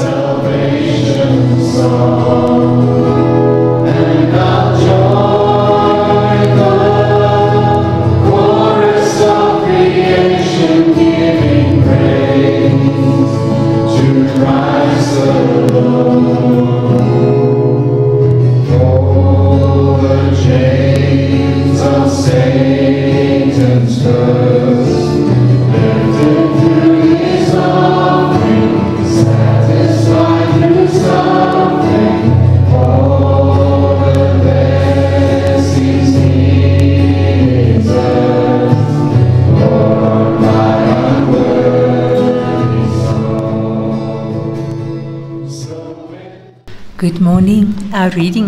Good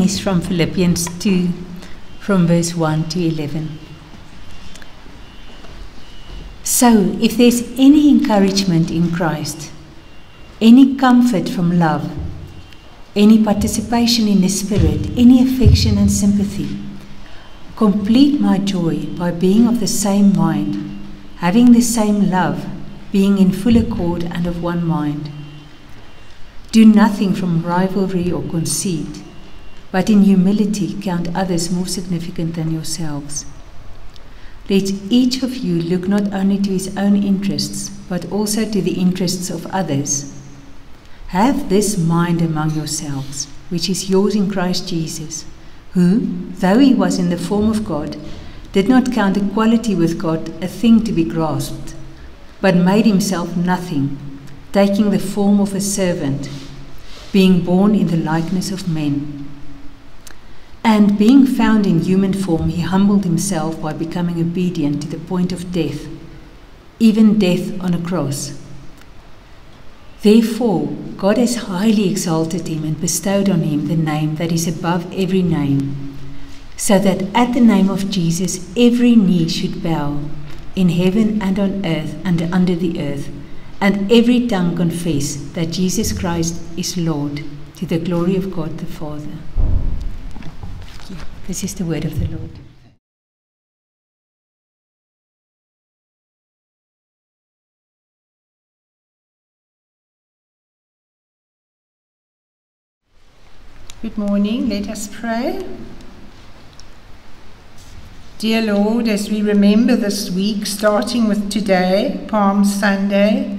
is from Philippians 2, from verse 1 to 11. So, if there's any encouragement in Christ, any comfort from love, any participation in the Spirit, any affection and sympathy, complete my joy by being of the same mind, having the same love, being in full accord and of one mind. Do nothing from rivalry or conceit, but in humility count others more significant than yourselves. Let each of you look not only to his own interests, but also to the interests of others. Have this mind among yourselves, which is yours in Christ Jesus, who, though he was in the form of God, did not count equality with God a thing to be grasped, but made himself nothing, taking the form of a servant being born in the likeness of men. And being found in human form, he humbled himself by becoming obedient to the point of death, even death on a cross. Therefore, God has highly exalted him and bestowed on him the name that is above every name, so that at the name of Jesus every knee should bow, in heaven and on earth and under the earth and every tongue confess that Jesus Christ is Lord to the glory of God the Father. This is the word of the Lord. Good morning. Let us pray. Dear Lord, as we remember this week, starting with today, Palm Sunday,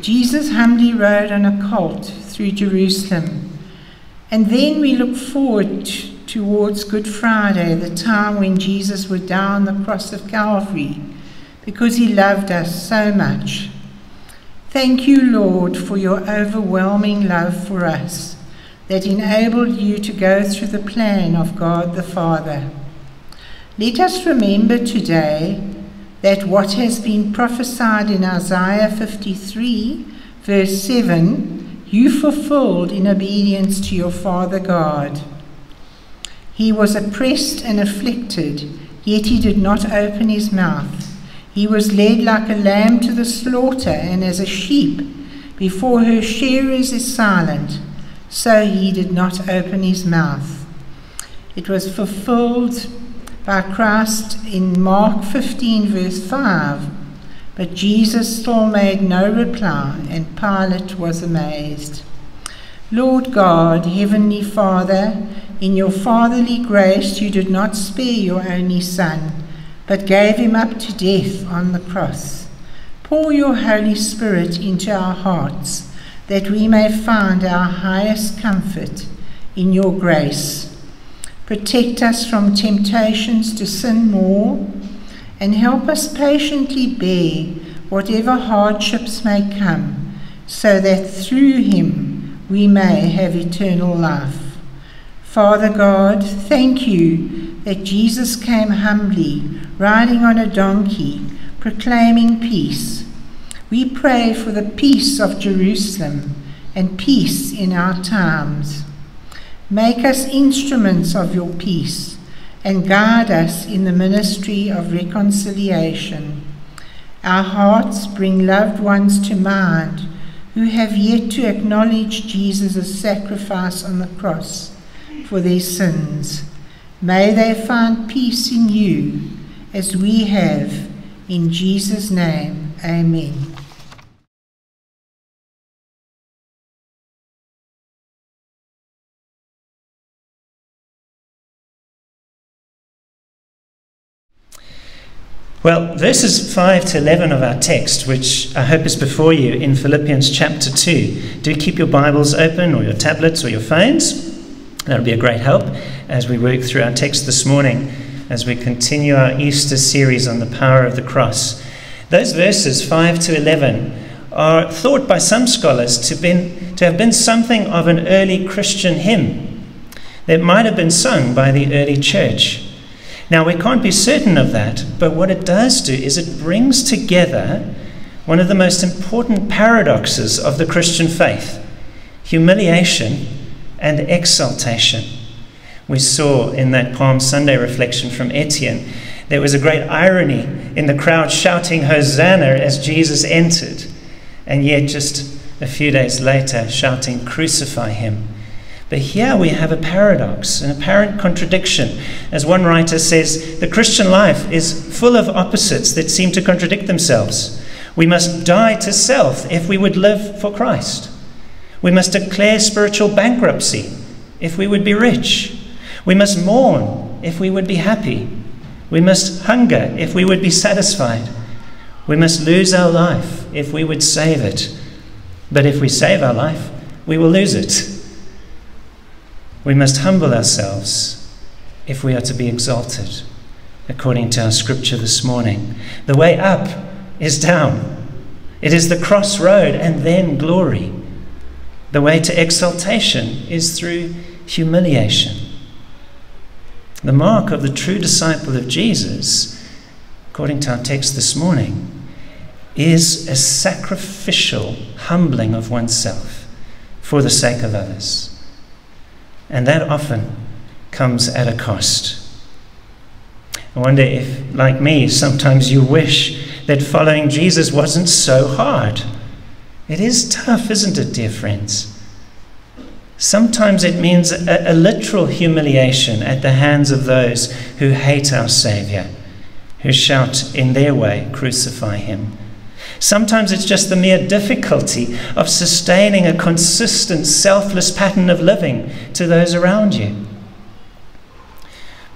Jesus humbly rode on a colt through Jerusalem. And then we look forward towards Good Friday, the time when Jesus would die on the cross of Calvary, because he loved us so much. Thank you, Lord, for your overwhelming love for us that enabled you to go through the plan of God the Father. Let us remember today that what has been prophesied in Isaiah 53, verse 7, you fulfilled in obedience to your Father God. He was oppressed and afflicted, yet he did not open his mouth. He was led like a lamb to the slaughter, and as a sheep before her shearers is silent, so he did not open his mouth. It was fulfilled by Christ in Mark 15, verse 5. But Jesus still made no reply, and Pilate was amazed. Lord God, Heavenly Father, in your fatherly grace you did not spare your only Son, but gave him up to death on the cross. Pour your Holy Spirit into our hearts, that we may find our highest comfort in your grace Protect us from temptations to sin more, and help us patiently bear whatever hardships may come, so that through him we may have eternal life. Father God, thank you that Jesus came humbly, riding on a donkey, proclaiming peace. We pray for the peace of Jerusalem and peace in our times. Make us instruments of your peace and guide us in the ministry of reconciliation. Our hearts bring loved ones to mind who have yet to acknowledge Jesus' sacrifice on the cross for their sins. May they find peace in you as we have. In Jesus' name, amen. Well, verses 5 to 11 of our text, which I hope is before you in Philippians chapter 2. Do keep your Bibles open or your tablets or your phones. That'll be a great help as we work through our text this morning, as we continue our Easter series on the power of the cross. Those verses 5 to 11 are thought by some scholars to, been, to have been something of an early Christian hymn that might have been sung by the early church. Now, we can't be certain of that, but what it does do is it brings together one of the most important paradoxes of the Christian faith humiliation and exaltation. We saw in that Palm Sunday reflection from Etienne there was a great irony in the crowd shouting Hosanna as Jesus entered, and yet just a few days later shouting, Crucify him. But here we have a paradox, an apparent contradiction. As one writer says, the Christian life is full of opposites that seem to contradict themselves. We must die to self if we would live for Christ. We must declare spiritual bankruptcy if we would be rich. We must mourn if we would be happy. We must hunger if we would be satisfied. We must lose our life if we would save it. But if we save our life, we will lose it. We must humble ourselves if we are to be exalted, according to our scripture this morning. The way up is down, it is the crossroad and then glory. The way to exaltation is through humiliation. The mark of the true disciple of Jesus, according to our text this morning, is a sacrificial humbling of oneself for the sake of others. And that often comes at a cost. I wonder if, like me, sometimes you wish that following Jesus wasn't so hard. It is tough, isn't it, dear friends? Sometimes it means a, a, literal humiliation at the hands of those who hate our Saviour, who shout in their way, Crucify him. Sometimes it's just the mere difficulty of sustaining a consistent, selfless pattern of living to those around you.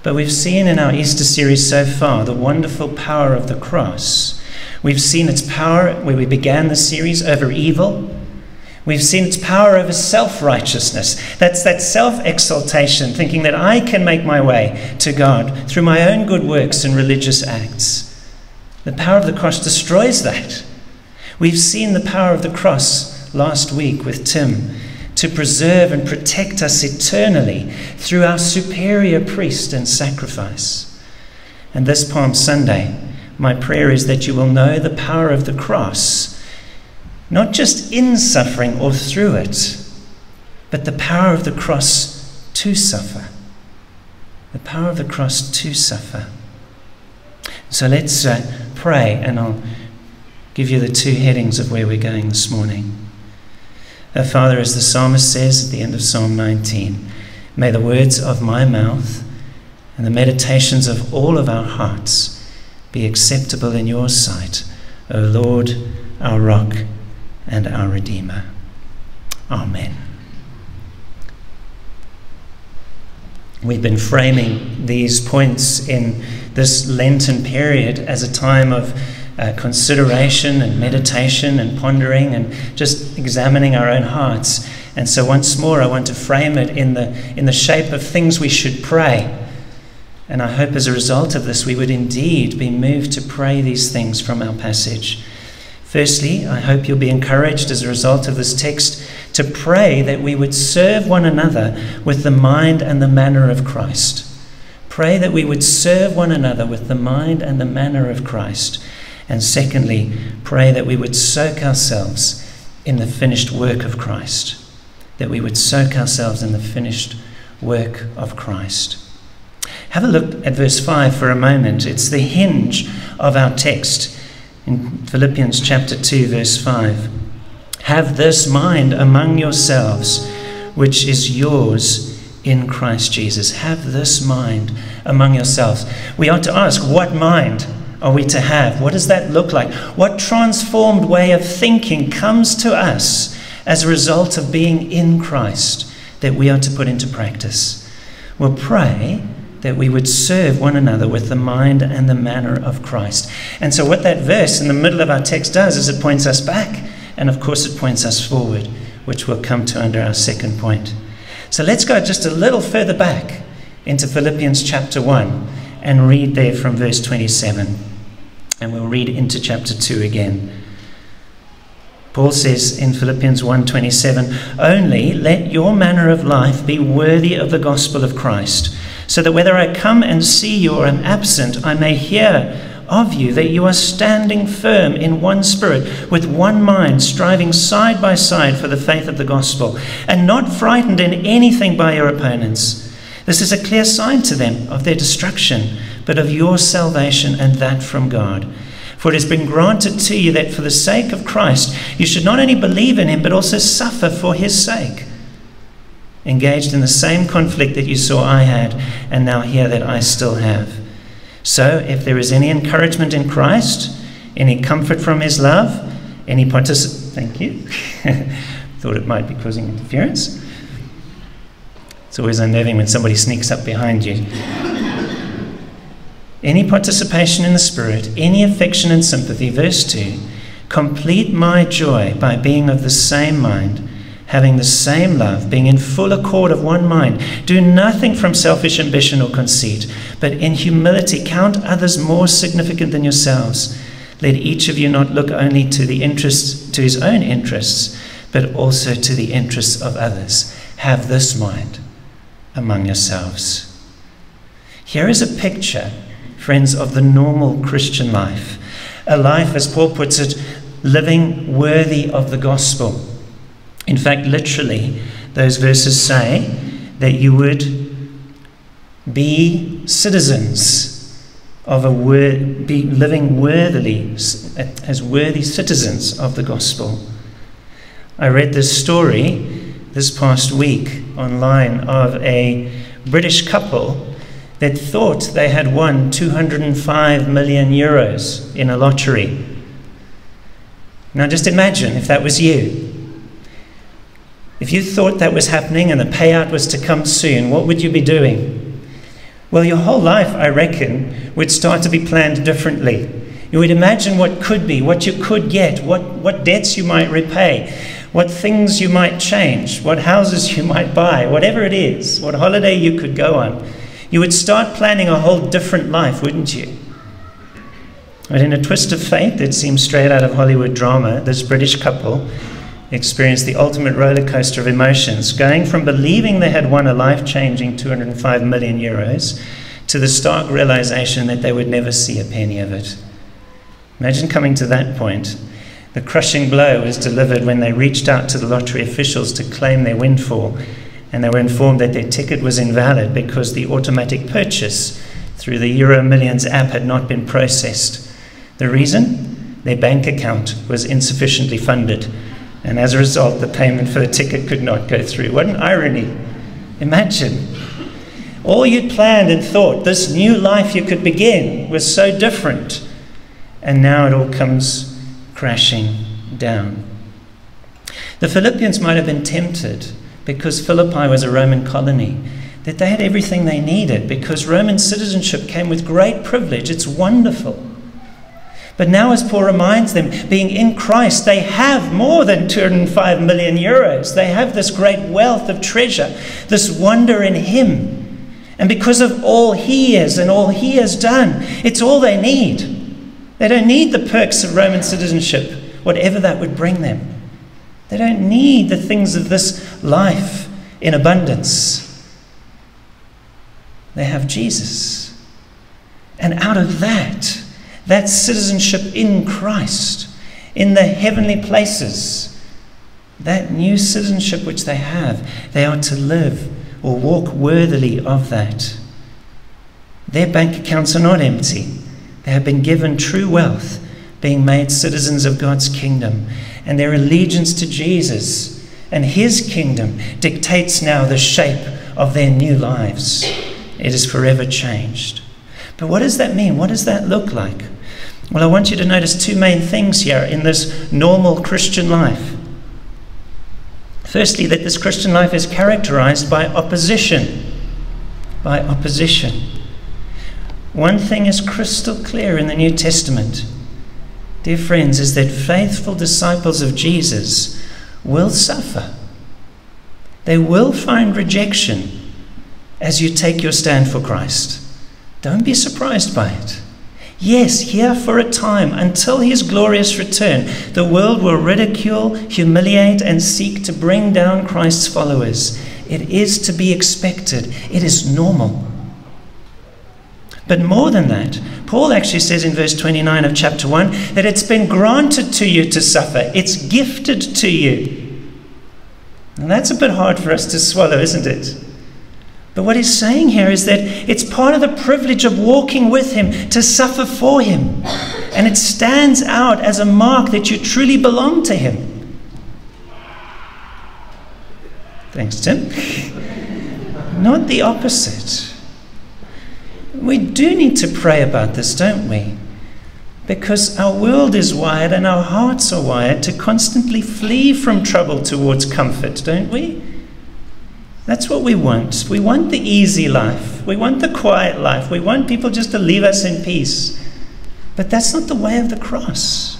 But we've seen in our Easter series so far the wonderful power of the cross. We've seen its power where we began the series over evil. We've seen its power over self righteousness. That's that self exaltation, thinking that I can make my way to God through my own good works and religious acts. The power of the cross destroys that. We've seen the power of the cross last week with Tim to preserve and protect us eternally through our superior priest and sacrifice. And this Palm Sunday, my prayer is that you will know the power of the cross, not just in suffering or through it, but the power of the cross to suffer. The power of the cross to suffer. So let's uh, pray, and I'll give you the two headings of where we're going this morning. Our Father, as the psalmist says at the end of Psalm 19, may the words of my mouth and the meditations of all of our hearts be acceptable in your sight, O Lord, our rock and our Redeemer. Amen. We've been framing these points in this Lenten period as a time of uh, consideration and meditation and pondering and just examining our own hearts. And so, once more, I want to frame it in the, in the shape of things we should pray. And I hope as a result of this, we would indeed be moved to pray these things from our passage. Firstly, I hope you'll be encouraged as a result of this text to pray that we would serve one another with the mind and the manner of Christ. Pray that we would serve one another with the mind and the manner of Christ. And secondly, pray that we would soak ourselves in the finished work of Christ. That we would soak ourselves in the finished work of Christ. Have a look at verse 5 for a moment. It's the hinge of our text in Philippians chapter 2, verse 5. Have this mind among yourselves, which is yours in Christ Jesus. Have this mind among yourselves. We ought to ask, what mind? are we to have? What does that look like? What transformed way of thinking comes to us as a result of being in Christ that we are to put into practice? We'll pray that we would serve one another with the mind and the manner of Christ. And so, what that verse in the middle of our text does is it points us back, and of course, it points us forward, which we'll come to under our second point. So, let's go just a little further back into Philippians chapter 1 and read there from verse 27. And we'll read into chapter 2 again. Paul says in Philippians 1:27, "Only let your manner of life be worthy of the gospel of Christ, so that whether I come and see you or am absent, I may hear of you that you are standing firm in one spirit, with one mind, striving side by side for the faith of the gospel, and not frightened in anything by your opponents." This is a clear sign to them of their destruction, but of your salvation and that from God. For it has been granted to you that for the sake of Christ you should not only believe in him, but also suffer for his sake. Engaged in the same conflict that you saw I had, and now hear that I still have. So, if there is any encouragement in Christ, any comfort from his love, any participation, thank you. Thought it might be causing interference. It's always unnerving when somebody sneaks up behind you. any participation in the Spirit, any affection and sympathy, verse 2 complete my joy by being of the same mind, having the same love, being in full accord of one mind. Do nothing from selfish ambition or conceit, but in humility count others more significant than yourselves. Let each of you not look only to the interests to his own interests, but also to the interests of others. Have this mind among yourselves. Here is a picture, friends, of the normal Christian life. A life, as Paul puts it, living worthy of the gospel. In fact, literally, those verses say that you would be citizens of a word, be living worthily as worthy citizens of the gospel. I read this story this past week online of a British couple that thought they had won 205 million euros in a lottery. Now, just imagine if that was you. If you thought that was happening and the payout was to come soon, what would you be doing? Well, your whole life, I reckon, would start to be planned differently. You would imagine what could be, what you could get, what, what debts you might repay, what things you might change, what houses you might buy, whatever it is, what holiday you could go on. You would start planning a whole different life, wouldn't you? But in a twist of fate that seems straight out of Hollywood drama, this British couple experienced the ultimate roller coaster of emotions, going from believing they had won a life changing 205 million euros to the stark realization that they would never see a penny of it. Imagine coming to that point the crushing blow was delivered when they reached out to the lottery officials to claim their windfall, and they were informed that their ticket was invalid because the automatic purchase through the Euro Millions app had not been processed. The reason? Their bank account was insufficiently funded, and as a result, the payment for the ticket could not go through. What an irony! Imagine. All you'd planned and thought, this new life you could begin, was so different, and now it all comes crashing down. The Philippians might have been tempted because Philippi was a Roman colony, that they had everything they needed because Roman citizenship came with great privilege. It's wonderful. But now, as Paul reminds them, being in Christ, they have more than 205 million euros. They have this great wealth of treasure, this wonder in Him. And because of all He is and all He has done, it's all they need. They don't need the perks of Roman citizenship, whatever that would bring them. They don't need the things of this life in abundance. They have Jesus. And out of that, that citizenship in Christ, in the heavenly places, that new citizenship which they have, they are to live or walk worthily of that. Their bank accounts are not empty. They have been given true wealth, being made citizens of God's kingdom. And their allegiance to Jesus and his kingdom dictates now the shape of their new lives. It is forever changed. But what does that mean? What does that look like? Well, I want you to notice two main things here in this normal Christian life. Firstly, that this Christian life is characterized by opposition. By opposition. One thing is crystal clear in the New Testament, dear friends, is that faithful disciples of Jesus will suffer. They will find rejection as you take your stand for Christ. Don't be surprised by it. Yes, here for a time, until his glorious return, the world will ridicule, humiliate, and seek to bring down Christ's followers. It is to be expected, it is normal. But more than that, Paul actually says in verse 29 of chapter 1 that it's been granted to you to suffer, it's gifted to you. And that's a bit hard for us to swallow, isn't it? But what he's saying here is that it's part of the privilege of walking with him to suffer for him. And it stands out as a mark that you truly belong to him. Thanks, Tim. Not the opposite. We do need to pray about this, don't we? Because our world is wired and our hearts are wired to constantly flee from trouble towards comfort, don't we? That's what we want. We want the easy life. We want the quiet life. We want people just to leave us in peace. But that's not the way of the cross.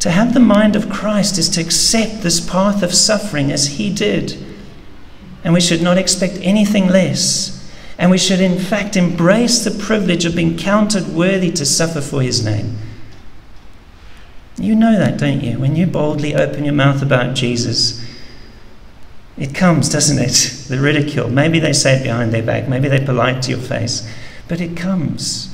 To have the mind of Christ is to accept this path of suffering as he did. And we should not expect anything less. And we should, in fact, embrace the privilege of being counted worthy to suffer for his name. You know that, don't you? When you boldly open your mouth about Jesus, it comes, doesn't it? The ridicule. Maybe they say it behind their back, maybe they're polite to your face, but it comes.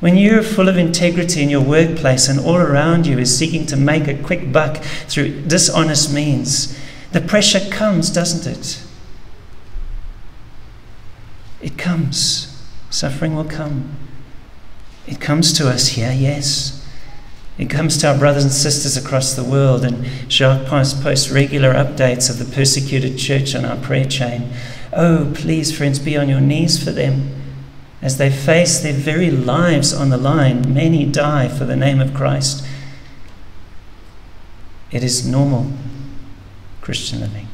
When you're full of integrity in your workplace and all around you is seeking to make a quick buck through dishonest means, the pressure comes, doesn't it? It comes. Suffering will come. It comes to us here, yes. It comes to our brothers and sisters across the world, and Jacques posts regular updates of the persecuted church on our prayer chain. Oh, please, friends, be on your knees for them. As they face their very lives on the line, many die for the name of Christ. It is normal Christian living.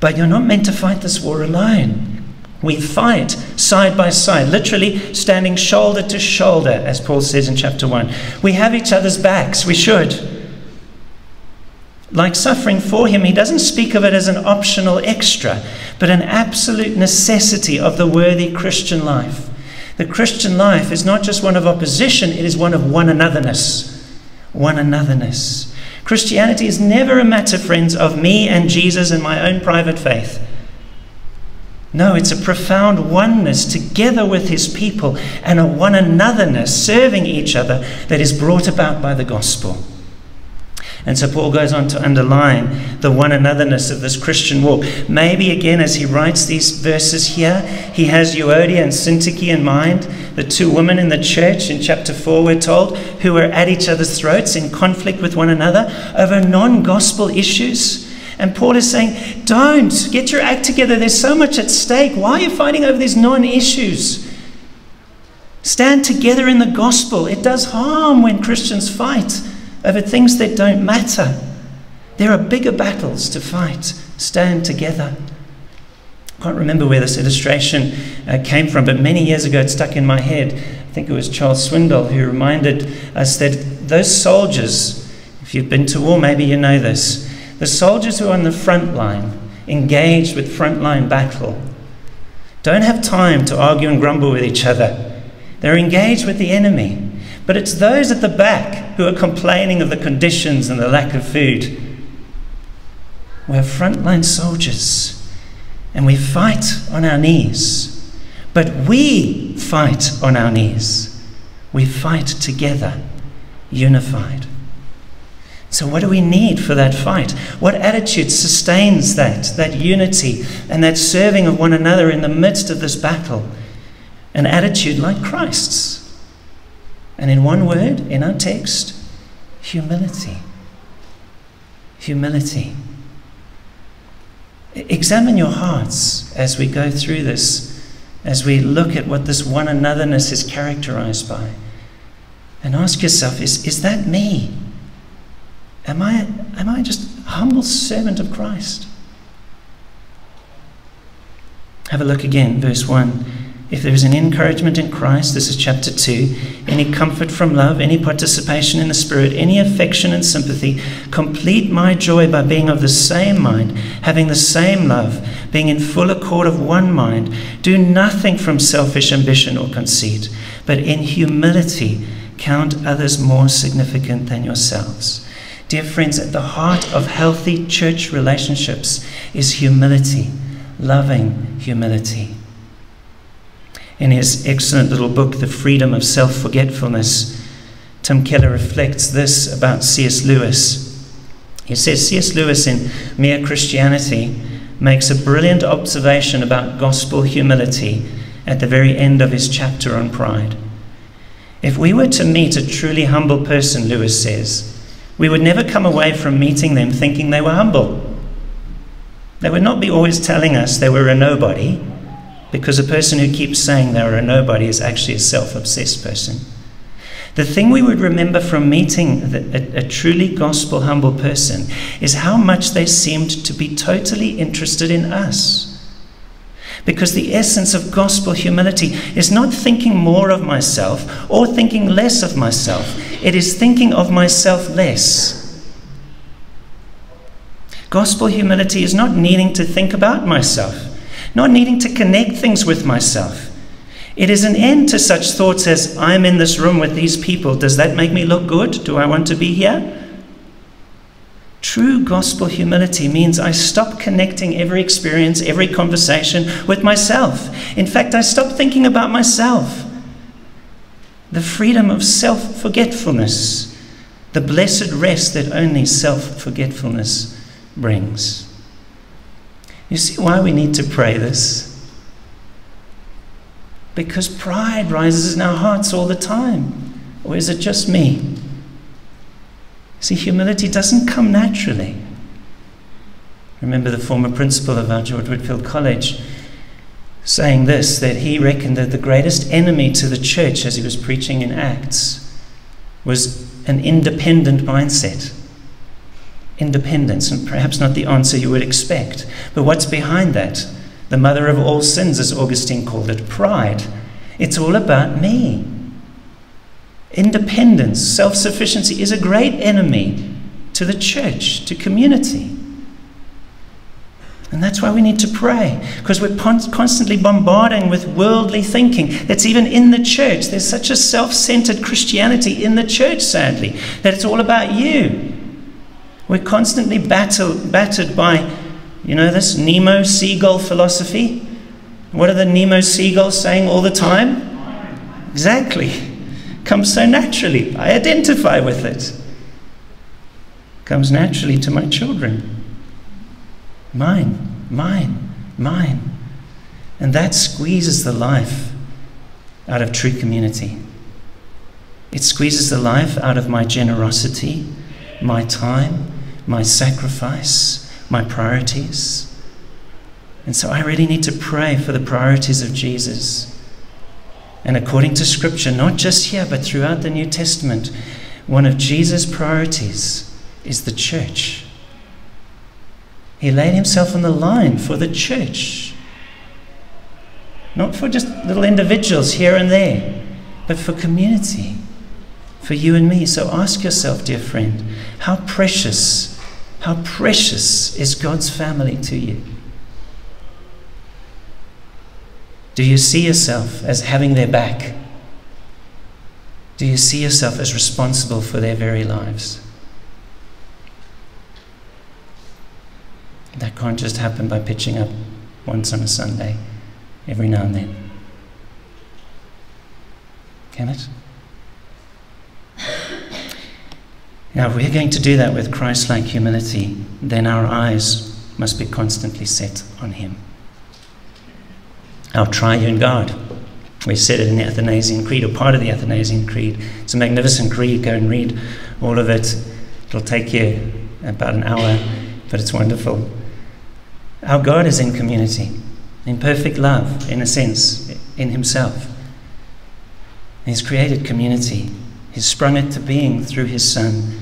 But you're not meant to fight this war alone. We fight side by side, literally standing shoulder to shoulder, as Paul says in chapter 1. We have each other's backs, we should. Like suffering for him, he doesn't speak of it as an optional extra, but an absolute necessity of the worthy Christian life. The Christian life is not just one of opposition, it is one of one anotherness. One anotherness. Christianity is never a matter, friends, of me and Jesus and my own private faith. No, it's a profound oneness together with his people and a one anotherness, serving each other, that is brought about by the gospel. And so Paul goes on to underline the one anotherness of this Christian walk. Maybe again, as he writes these verses here, he has Euodia and Syntyche in mind, the two women in the church in chapter 4, we're told, who were at each other's throats in conflict with one another over non gospel issues. And Paul is saying, don't get your act together. There's so much at stake. Why are you fighting over these non issues? Stand together in the gospel. It does harm when Christians fight over things that don't matter. There are bigger battles to fight. Stand together. I can't remember where this illustration uh, came from, but many years ago it stuck in my head. I think it was Charles Swindoll who reminded us that those soldiers, if you've been to war, maybe you know this, the soldiers who are on the front line, engaged with frontline battle, don't have time to argue and grumble with each other. They're engaged with the enemy. But it's those at the back who are complaining of the conditions and the lack of food. We're frontline soldiers and we fight on our knees. But we fight on our knees. We fight together, unified. So, what do we need for that fight? What attitude sustains that, that unity and that serving of one another in the midst of this battle? An attitude like Christ's. And in one word, in our text, humility. Humility. Examine your hearts as we go through this, as we look at what this one anotherness is characterized by. And ask yourself is, is that me? Am I, am I just a humble servant of Christ? Have a look again, verse 1. if there is any encouragement in Christ, this is chapter 2, any comfort from love, any participation in the Spirit, any affection and sympathy, complete my joy by being of the same mind, having the same love, being in full accord of one mind. Do nothing from selfish ambition or conceit, but in humility count others more significant than yourselves. Dear friends, at the heart of healthy church relationships is humility, loving humility. In his excellent little book, The Freedom of Self Forgetfulness, Tim Keller reflects this about C.S. Lewis. He says C.S. Lewis in Mere Christianity makes a brilliant observation about gospel humility at the very end of his chapter on pride. If we were to meet a truly humble person, Lewis says, we would never come away from meeting them thinking they were humble. They would not be always telling us they were a nobody because a person who keeps saying they're a nobody is actually a self obsessed person. The thing we would remember from meeting a, a, truly gospel humble person is how much they seemed to be totally interested in us. Because the essence of gospel humility is not thinking more of myself or thinking less of myself, it is thinking of myself less. Gospel humility is not needing to think about myself not needing to connect things with myself. It is an end to such thoughts as, I'm in this room with these people. Does that make me look good? Do I want to be here? True gospel humility means I stop connecting every experience, every conversation with myself. In fact, I stop thinking about myself. The freedom of self forgetfulness, the blessed rest that only self forgetfulness brings. You see why we need to pray this? Because pride rises in our hearts all the time. Or is it just me? See, humility doesn't come naturally. Remember the former principal of our George Whitefield College saying this that he reckoned that the greatest enemy to the church as he was preaching in Acts was an independent mindset independence, and perhaps not the answer you would expect. But what's behind that? The mother of all sins, as Augustine called it, pride. It's all about me. Independence, self sufficiency is a great enemy to the church, to community. And that's why we need to pray, because we're constantly bombarding with worldly thinking that's even in the church. There's such a self centered Christianity in the church, sadly, that it's all about you. We're constantly battered by, you know, this Nemo seagull philosophy. What are the Nemo seagulls saying all the time? Exactly. Comes so naturally. I identify with it. Comes naturally to my children. Mine, mine, mine. And that squeezes the life out of true community. It squeezes the life out of my generosity, my time, my sacrifice, my priorities. And so I really need to pray for the priorities of Jesus. And according to Scripture, not just here, but throughout the New Testament, one of Jesus' priorities is the church. He laid himself on the line for the church. Not for just little individuals here and there, but for community, for you and me. So ask yourself, dear friend, how precious how precious is God's family to you? Do you see yourself as having their back? Do you see yourself as responsible for their very lives? That can't just happen by pitching up once on a Sunday, every now and then. Can it? Now, if we're going to do that with Christ like humility, then our eyes must be constantly set on Him. Our triune God. We said it in the Athanasian Creed, or part of the Athanasian Creed. It's a magnificent creed. Go and read all of it. It'll take you about an hour, but it's wonderful. Our God is in community, in perfect love, in a sense, in Himself. He's created community. He's sprung it to being through His Son.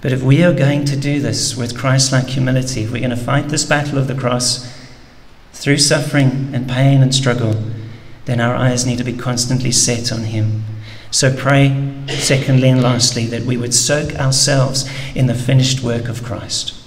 But if we are going to do this with Christ like humility, if we're going to fight this battle of the cross through suffering and pain and struggle, then our eyes need to be constantly set on Him. So pray, secondly and lastly, that we would soak ourselves in the finished work of Christ.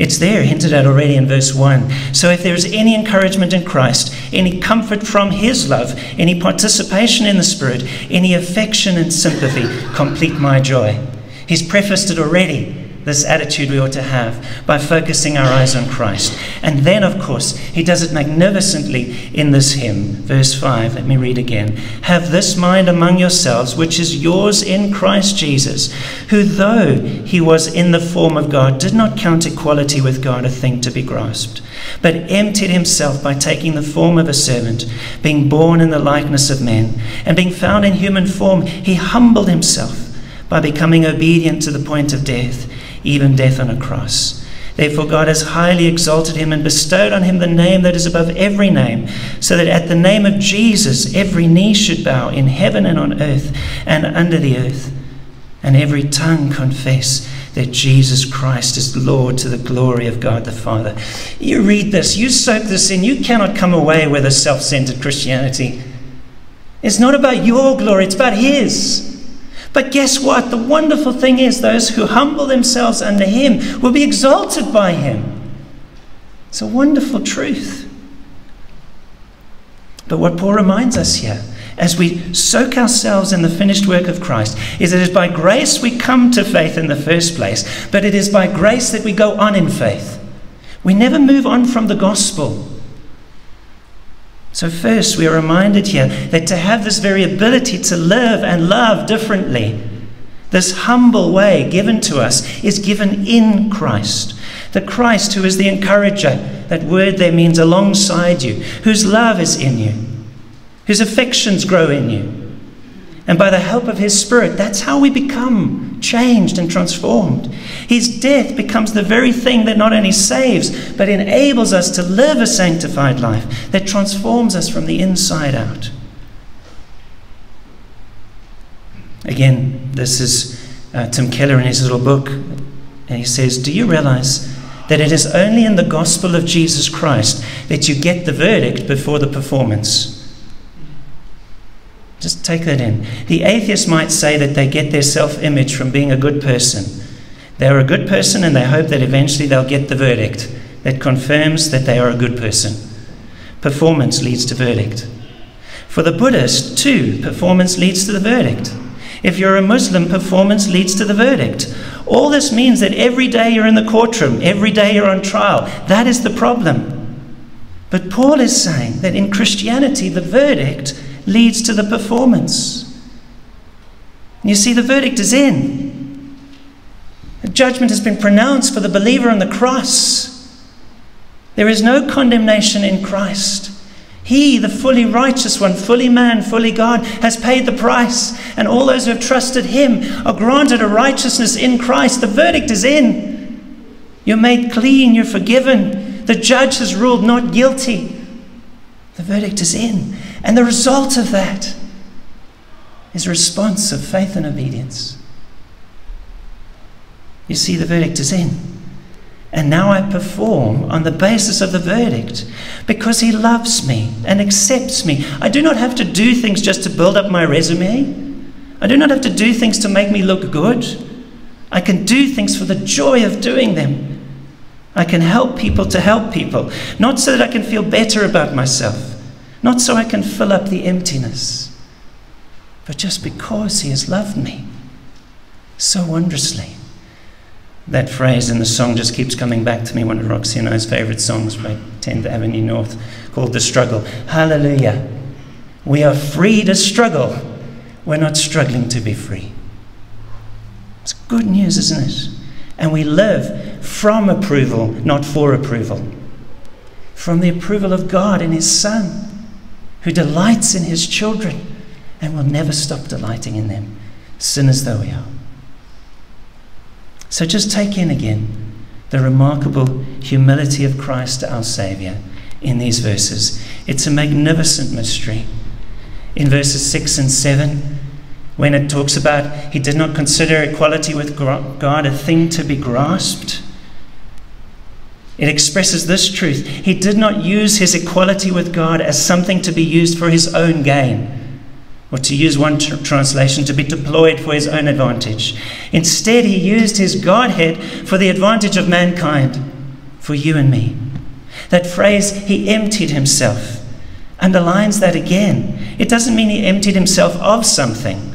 It's there, hinted at already in verse 1. So if there is any encouragement in Christ, any comfort from His love, any participation in the Spirit, any affection and sympathy, complete my joy. He's prefaced it already this attitude we ought to have by focusing our eyes on Christ. And then, of course, he does it magnificently in this hymn. Verse 5, let me read again. Have this mind among yourselves, which is yours in Christ Jesus, who, though he was in the form of God, did not count equality with God a thing to be grasped, but emptied himself by taking the form of a servant, being born in the likeness of men, and being found in human form, he humbled himself by becoming obedient to the point of death even death on a cross. Therefore, God has highly exalted him and bestowed on him the name that is above every name, so that at the name of Jesus every knee should bow in heaven and on earth and under the earth, and every tongue confess that Jesus Christ is Lord to the glory of God the Father. You read this, you soak this in, you cannot come away with a self centered Christianity. It's not about your glory, it's about His. But guess what? The wonderful thing is, those who humble themselves under Him will be exalted by Him. It's a wonderful truth. But what Paul reminds us here, as we soak ourselves in the finished work of Christ, is that it is by grace we come to faith in the first place, but it is by grace that we go on in faith. We never move on from the gospel. So, first, we are reminded here that to have this very ability to live and love differently, this humble way given to us, is given in Christ. The Christ who is the encourager, that word there means alongside you, whose love is in you, whose affections grow in you. And by the help of His Spirit, that's how we become changed and transformed. His death becomes the very thing that not only saves, but enables us to live a sanctified life that transforms us from the inside out. Again, this is uh, Tim Keller in his little book, and he says, Do you realize that it is only in the gospel of Jesus Christ that you get the verdict before the performance? Just take that in. The atheist might say that they get their self image from being a good person. They're a good person and they hope that eventually they'll get the verdict that confirms that they are a good person. Performance leads to verdict. For the Buddhist, too, performance leads to the verdict. If you're a Muslim, performance leads to the verdict. All this means that every day you're in the courtroom, every day you're on trial. That is the problem. But Paul is saying that in Christianity, the verdict leads to the performance. You see, the verdict is in. The judgment has been pronounced for the believer on the cross. There is no condemnation in Christ. He, the fully righteous one, fully man, fully God, has paid the price, and all those who have trusted Him are granted a righteousness in Christ. The verdict is in. You're made clean, you're forgiven. The judge has ruled not guilty. The verdict is in. And the result of that is a response of faith and obedience. You see, the verdict is in. And now I perform on the basis of the verdict because He loves me and accepts me. I do not have to do things just to build up my resume. I do not have to do things to make me look good. I can do things for the joy of doing them. I can help people to help people, not so that I can feel better about myself, not so I can fill up the emptiness, but just because He has loved me so wondrously. That phrase in the song just keeps coming back to me, one of Roxy and I's favourite songs by 10th Avenue North, called The Struggle. Hallelujah. We are free to struggle. We're not struggling to be free. It's good news, isn't it? And we live from approval, not for approval. From the approval of God and His Son who delights in his children and will never stop delighting in them, sinners though we are. So just take in again the remarkable humility of Christ our Saviour in these verses. It's a magnificent mystery. In verses 6 and 7, when it talks about he did not consider equality with God a thing to be grasped, It expresses this truth. He did not use his equality with God as something to be used for his own gain, or to use one tr- translation, to be deployed for his own advantage. Instead, he used his Godhead for the advantage of mankind, for you and me. That phrase, he emptied himself, underlines that again. It doesn't mean he emptied himself of something.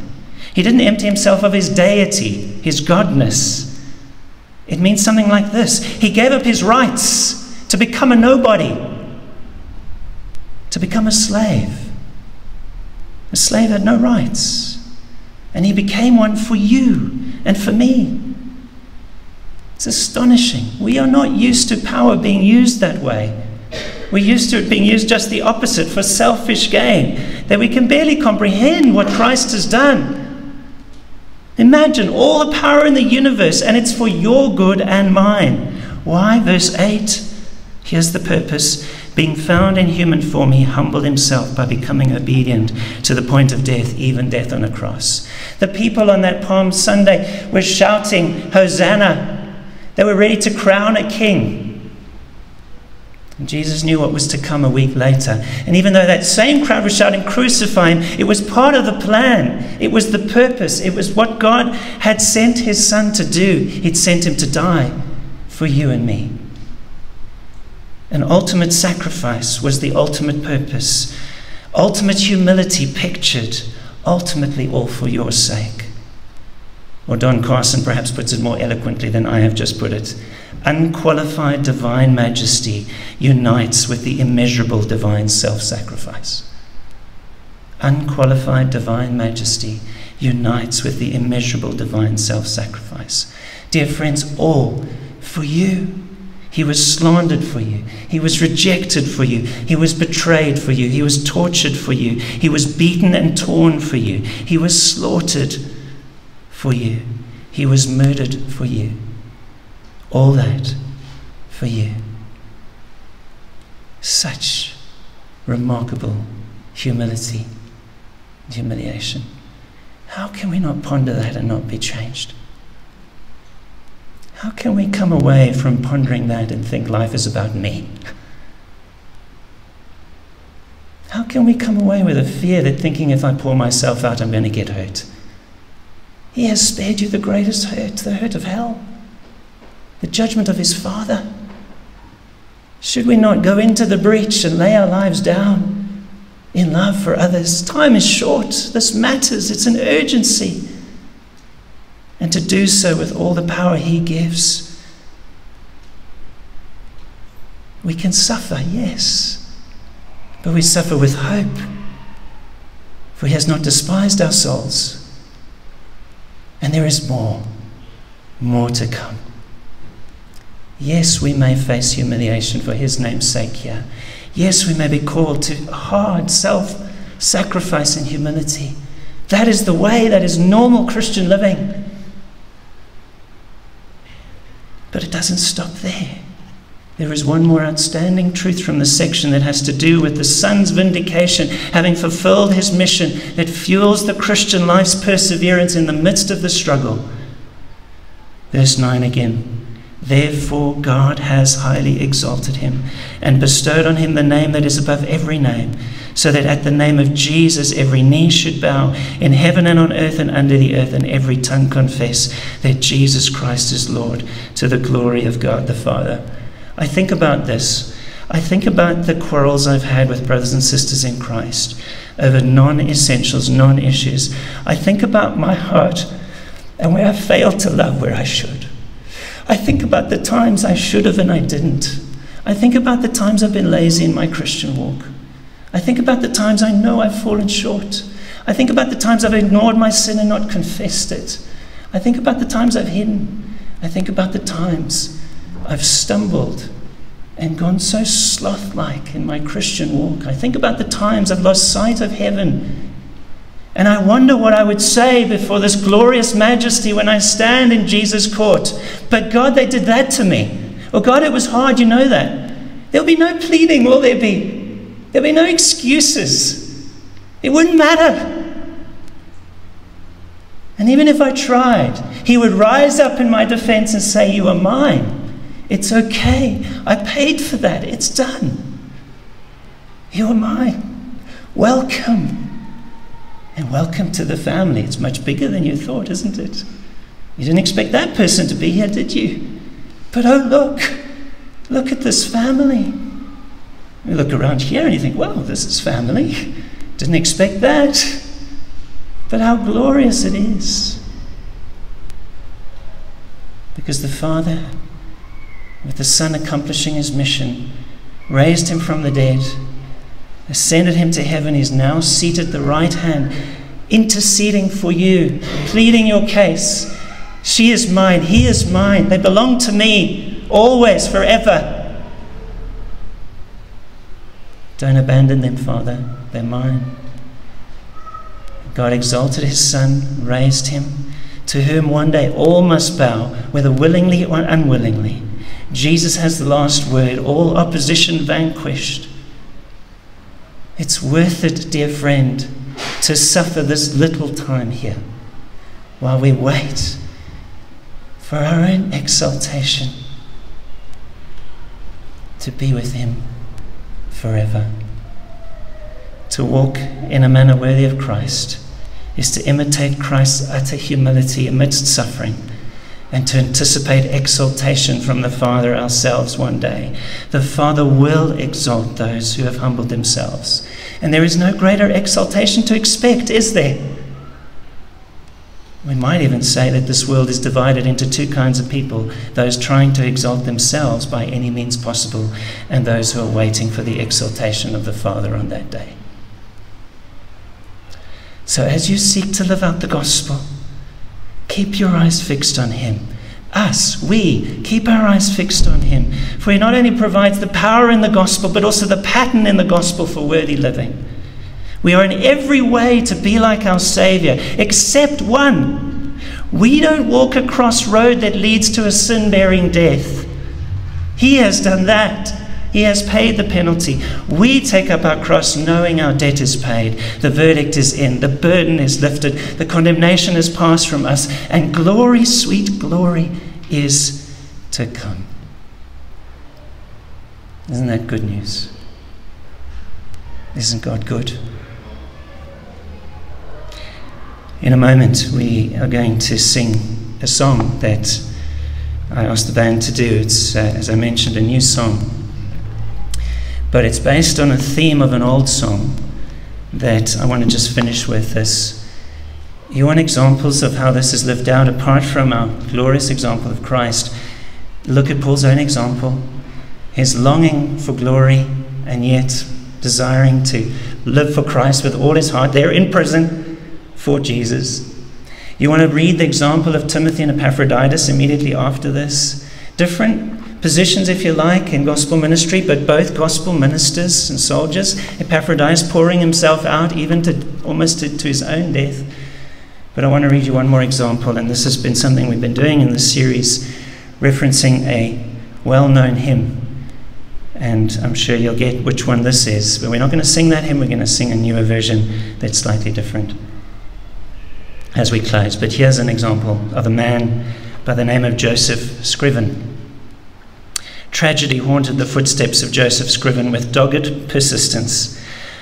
He didn't empty himself of his deity, his godness. It means something like this He gave up his rights to become a nobody, to become a slave. A slave had no rights, and he became one for you and for me. It's astonishing. We are not used to power being used that way. We're used to it being used just the opposite for selfish gain, that we can barely comprehend what Christ has done. Imagine all the power in the universe, and it's for your good and mine. Why? Verse 8. Here's the purpose. Being found in human form, he humbled himself by becoming obedient to the point of death, even death on a cross. The people on that Palm Sunday were shouting, Hosanna. They were ready to crown a king. Jesus knew what was to come a week later. And even though that same crowd was shouting, Crucify him, it was part of the plan. It was the purpose. It was what God had sent his son to do. He'd sent him to die for you and me. An ultimate sacrifice was the ultimate purpose. Ultimate humility pictured, ultimately all for your sake. Or Don Carson perhaps puts it more eloquently than I have just put it unqualified divine majesty unites with the immeasurable divine self sacrifice. Unqualified divine majesty unites with the immeasurable divine self sacrifice. Dear friends, all for you. He was slandered for you. He was rejected for you. He was betrayed for you. He was tortured for you. He was beaten and torn for you. He was slaughtered for you. He was murdered for you. All that for you. Such remarkable humility and humiliation. How can we not ponder that and not be changed? How can we come away from pondering that and think life is about me? How can we come away with a fear that thinking if I pour myself out, I'm going to get hurt? He has spared you the greatest hurt, the hurt of hell the judgment of his Father? Should we not go into the breach and lay our lives down in love for others? Time is short. This matters. It's an urgency. And to do so with all the power he gives. We can suffer, yes, but we suffer with hope. For he has not despised our souls. And there is more, more to come. Yes, we may face humiliation for his name's sake here. Yes, we may be called to hard self sacrifice and humility. That is the way, that is normal Christian living. But it doesn't stop there. There is one more outstanding truth from this section that has to do with the Son's vindication, having fulfilled his mission that fuels the Christian life's perseverance in the midst of the struggle. Verse 9 again. Therefore, God has highly exalted him and bestowed on him the name that is above every name, so that at the name of Jesus every knee should bow in heaven and on earth and under the earth, and every tongue confess that Jesus Christ is Lord to the glory of God the Father. I think about this. I think about the quarrels I've had with brothers and sisters in Christ over non essentials, non issues. I think about my heart and where I failed to love where I should. I think about the times I should have and I didn't. I think about the times I've been lazy in my Christian walk. I think about the times I know I've fallen short. I think about the times I've ignored my sin and not confessed it. I think about the times I've hidden. I think about the times I've stumbled and gone so sloth like in my Christian walk. I think about the times I've lost sight of heaven and I wonder what I would say before this glorious majesty when I stand in Jesus' court. But God, they did that to me. Well, God, it was hard, you know that. There'll be no pleading, will there be? There'll be no excuses. It wouldn't matter. And even if I tried, He would rise up in my defense and say, You are mine. It's okay. I paid for that. It's done. You're mine. Welcome. And welcome to the family. It's much bigger than you thought, isn't it? You didn't expect that person to be here, did you? But oh, look. Look at this family. You look around here and you think, well, this is family. Didn't expect that. But how glorious it is. Because the Father, with the Son accomplishing his mission, raised him from the dead, ascended him to heaven, he's now seated at the right hand, interceding for you, pleading your case. She is mine, he is mine, they belong to me, always, forever. Don't abandon them, Father. They're mine. God exalted his Son, raised him, to whom one day all must bow, whether willingly or unwillingly. Jesus has the last word, all opposition vanquished. It's worth it, dear friend, to suffer this little time here while we wait for our own exaltation to be with Him forever. To walk in a manner worthy of Christ is to imitate Christ's utter humility amidst suffering and to anticipate exaltation from the Father ourselves one day. The Father will exalt those who have humbled themselves. And there is no greater exaltation to expect, is there? We might even say that this world is divided into two kinds of people those trying to exalt themselves by any means possible, and those who are waiting for the exaltation of the Father on that day. So, as you seek to live out the gospel, keep your eyes fixed on Him. Us, we, keep our eyes fixed on Him. For He not only provides the power in the gospel, but also the pattern in the gospel for worthy living. We are in every way to be like our Savior, except one. We don't walk a cross road that leads to a sin bearing death. He has done that. He has paid the penalty. We take up our cross knowing our debt is paid. The verdict is in. The burden is lifted. The condemnation is passed from us. And glory, sweet glory, is to come. Isn't that good news? Isn't God good? In a moment, we are going to sing a song that I asked the band to do. It's, uh, as I mentioned, a new song. But it's based on a theme of an old song that I want to just finish with this. You want examples of how this is lived out apart from our glorious example of Christ? Look at Paul's own example. His longing for glory and yet desiring to live for Christ with all his heart. They're in prison for Jesus. You want to read the example of Timothy and Epaphroditus immediately after this. Different positions, if you like, in gospel ministry, but both gospel ministers and soldiers. Epaphroditus pouring himself out even to almost to, to his own death. But I want to read you one more example, and this has been something we've been doing in this series, referencing a well known hymn. And I'm sure you'll get which one this is. But we're not going to sing that hymn, we're going to sing a newer version that's slightly different as we close. But here's an example of a man by the name of Joseph Scriven. Tragedy haunted the footsteps of Joseph Scriven with dogged persistence.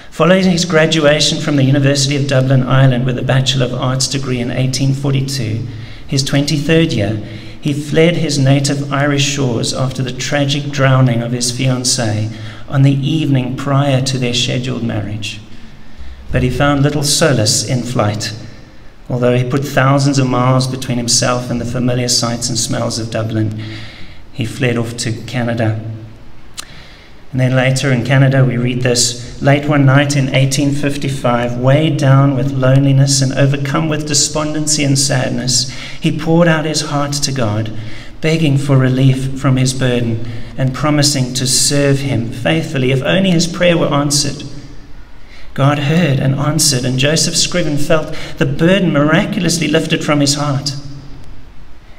Following his graduation from the University of Dublin, Ireland, with a Bachelor of Arts degree in 1842, his 23rd year, he fled his native Irish shores after the tragic drowning of his fiancée on the evening prior to their scheduled marriage. But he found little solace in flight Although he put thousands of miles between himself and the familiar sights and smells of Dublin, he fled off to Canada. And then later in Canada, we read this late one night in 1855, weighed down with loneliness and overcome with despondency and sadness, he poured out his heart to God, begging for relief from his burden and promising to serve him faithfully if only his prayer were answered. God heard and answered, and Joseph Scriven felt the burden miraculously lifted from his heart.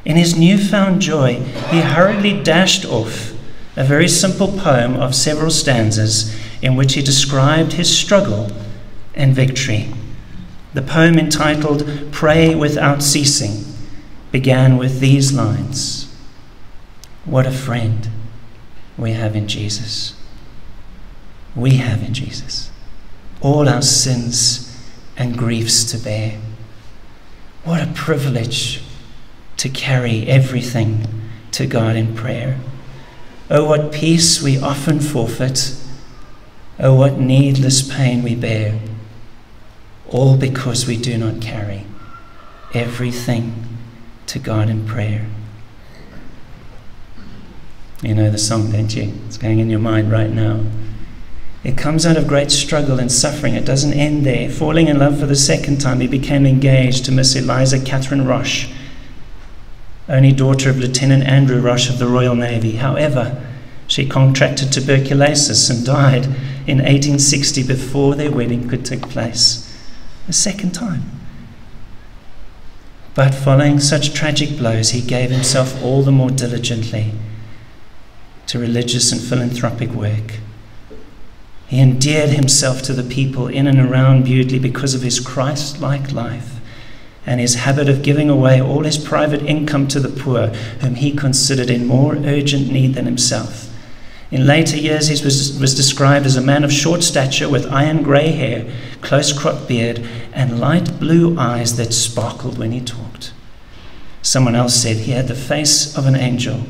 In his newfound joy, he hurriedly dashed off a very simple poem of several stanzas in which he described his struggle and victory. The poem entitled Pray Without Ceasing began with these lines What a friend we have in Jesus. We have in Jesus all our sins and griefs to bear. What a privilege to carry everything to God in prayer. Oh, what peace we often forfeit. Oh, what needless pain we bear. All because we do not carry everything to God in prayer. You know the song, don't you? It's going in your mind right now. It comes out of great struggle and suffering. It doesn't end there. Falling in love for the second time, he became engaged to Miss Eliza Catherine Roche, only daughter of Lieutenant Andrew Roche of the Royal Navy. However, she contracted tuberculosis and died in 1860 before their wedding could take place. A second time. But following such tragic blows, he gave himself all the more diligently to religious and philanthropic work. He endeared himself to the people in and around Bewdley because of his Christ like life and his habit of giving away all his private income to the poor, whom he considered in more urgent need than himself. In later years, he was, was described as a man of short stature with iron grey hair, close cropped beard, and light blue eyes that sparkled when he talked. Someone else said he had the face of an angel,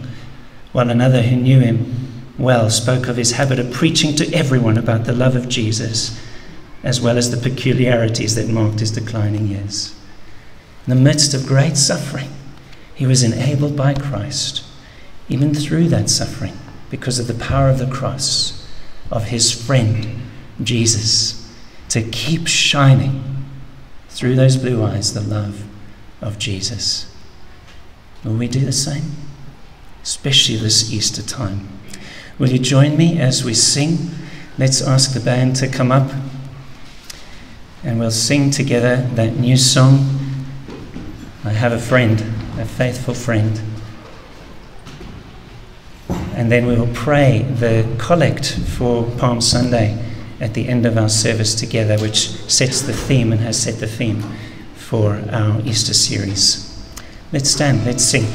while another who knew him well spoke of his habit of preaching to everyone about the love of Jesus, as well as the peculiarities that marked his declining years. In the midst of great suffering, he was enabled by Christ, even through that suffering, because of the power of the cross, of his friend, Jesus, to keep shining through those blue eyes the love of Jesus. Will we do the same? Especially this Easter time. Will you join me as we sing? Let's ask the band to come up and we'll sing together that new song. I have a friend, a faithful friend. And then we will pray the collect for Palm Sunday at the end of our service together, which sets the theme and has set the theme for our Easter series. Let's stand, let's sing.